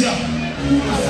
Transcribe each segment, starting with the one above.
じゃ。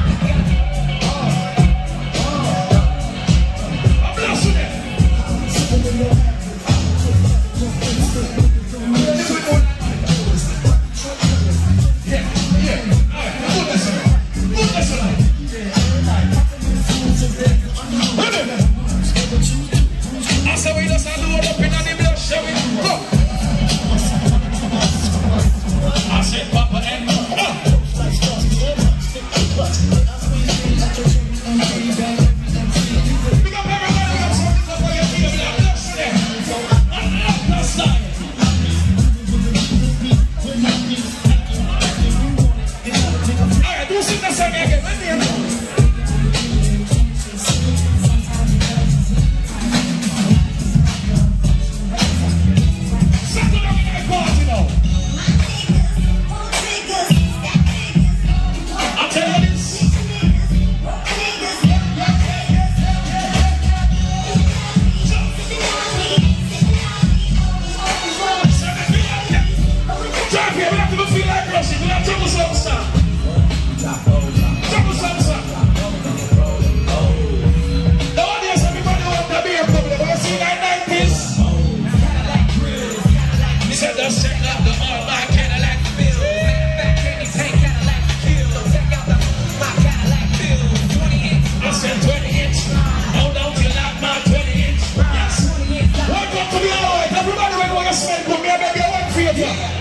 Yeah.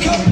come.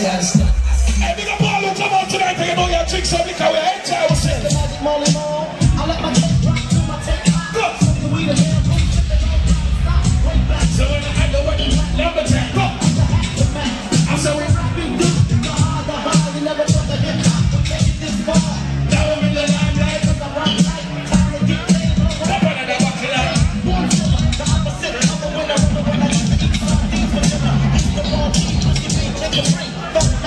Gracias.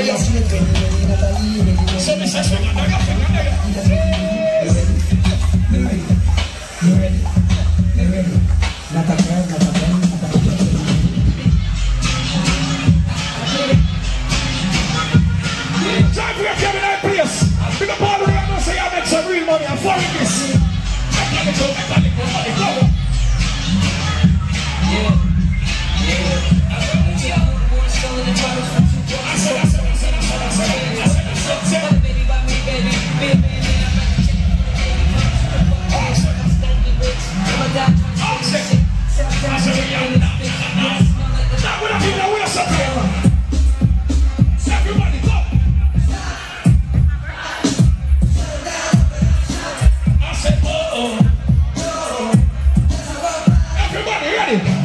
your soul, and then aí?